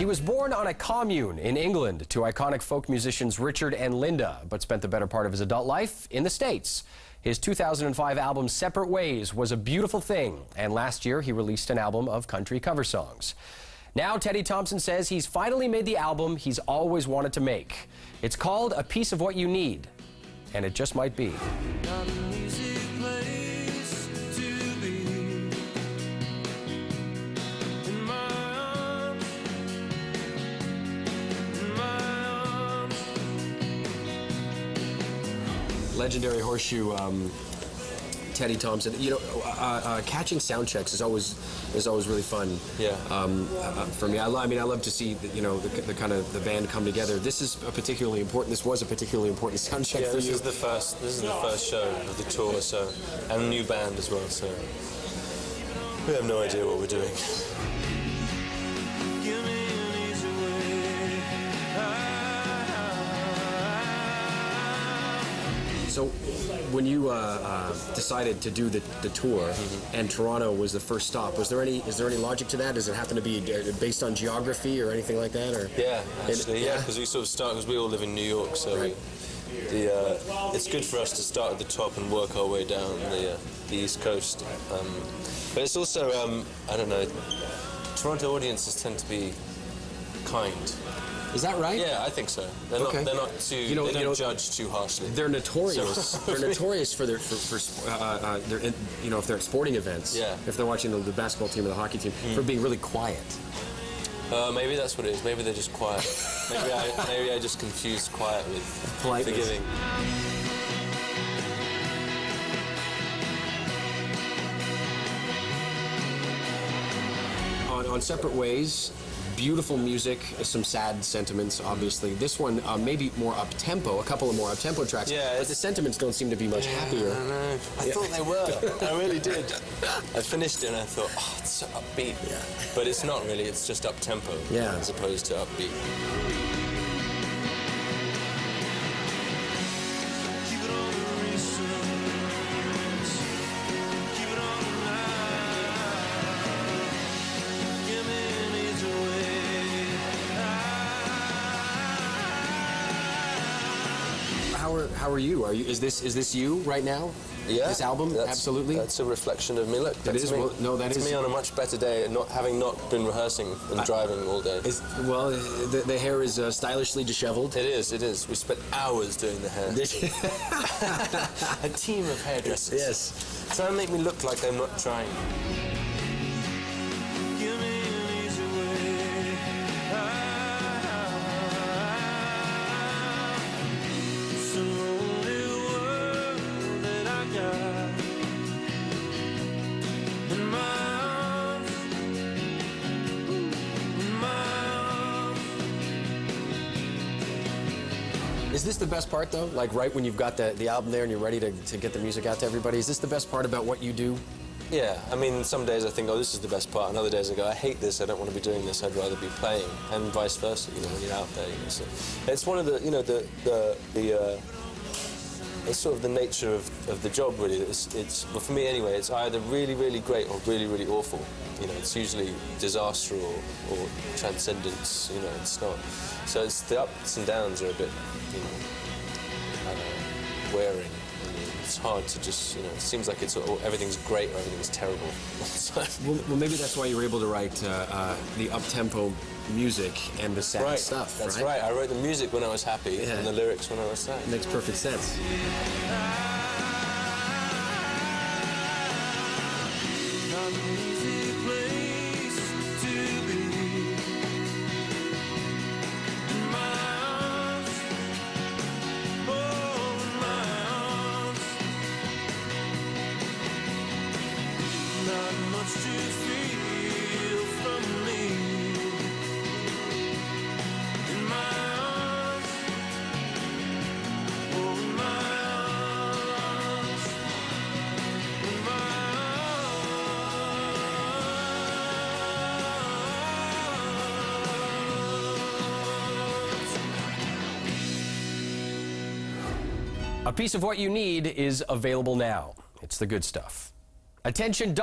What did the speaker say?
He was born on a commune in England to iconic folk musicians Richard and Linda, but spent the better part of his adult life in the States. His 2005 album Separate Ways was a beautiful thing, and last year he released an album of country cover songs. Now Teddy Thompson says he's finally made the album he's always wanted to make. It's called A Piece of What You Need, and it just might be. Legendary horseshoe. Um, Teddy Thompson. You know, uh, uh, catching sound checks is always is always really fun. Yeah. Um, uh, for me, I, I, mean, I love to see the, you know the, the, kind of the band come together. This is a particularly important. This was a particularly important sound check yeah, for this you. is the first. This is the first show of the tour, so and a new band as well. So we have no idea what we're doing. So, when you uh, uh, decided to do the, the tour, mm-hmm. and Toronto was the first stop, was there any is there any logic to that? Does it happen to be uh, based on geography or anything like that? Or yeah, actually, yeah, because we sort of start because we all live in New York, so right. we, the uh, it's good for us to start at the top and work our way down the uh, the East Coast. Um, but it's also um, I don't know, Toronto audiences tend to be kind. Is that right? Yeah, I think so. They're okay. not. They're not too. You know, they don't you know, judge too harshly. They're notorious. So, they're notorious for their for, for uh, uh, their in, you know if they're at sporting events. Yeah. If they're watching the, the basketball team or the hockey team, mm. for being really quiet. Uh, maybe that's what it is. Maybe they're just quiet. maybe I maybe I just confused quiet with Politeness. forgiving. On, on separate ways, beautiful music, some sad sentiments, obviously. This one uh, maybe more up tempo, a couple of more up tempo tracks. Yeah, but the sentiments don't seem to be much yeah, happier. I, know. I yeah. thought they were. I really did. I finished it and I thought, oh, it's so upbeat. Yeah. But it's not really. It's just up tempo. Yeah. As opposed to upbeat. Are how are you? Are you is this is this you right now? Yeah, this album that's, absolutely. That's a reflection of me. Look, that is me. well, no, that is me on a much better day, not having not been rehearsing and I, driving all day. Is, well, the, the, hair is uh, stylishly disheveled. It is. It is. We spent hours doing the hair. a team of hairdressers. Yes. Trying to make me look like I'm not trying. Is this the best part, though? Like, right when you've got the, the album there and you're ready to, to get the music out to everybody, is this the best part about what you do? Yeah, I mean, some days I think, oh, this is the best part, and other days I go, I hate this, I don't want to be doing this, I'd rather be playing, and vice versa, you know, when you're out there. You know, so it's one of the, you know, the, the, the uh, it's sort of the nature of, of the job, really. It's, it's, well, for me anyway, it's either really, really great or really, really awful. You know, it's usually disaster or, or transcendence, you know, it's not. So it's, the ups and downs are a bit, you know, uh, wearing. It's hard to just, you know, it seems like it's oh, everything's great or everything's terrible. well, well, maybe that's why you were able to write uh, uh, the up-tempo music and the sad right. stuff, That's right? right. I wrote the music when I was happy yeah. and the lyrics when I was sad. Makes perfect sense. A piece of what you need is available now. It's the good stuff. Attention.